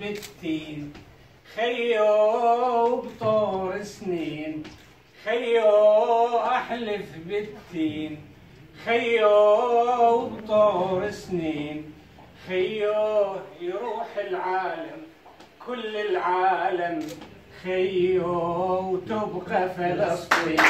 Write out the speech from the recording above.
بالتين خيو بطور سنين. خيو أحلف بالتين خيو بطور سنين. خيو يروح العالم كل العالم خيو وتبقى فلسطين.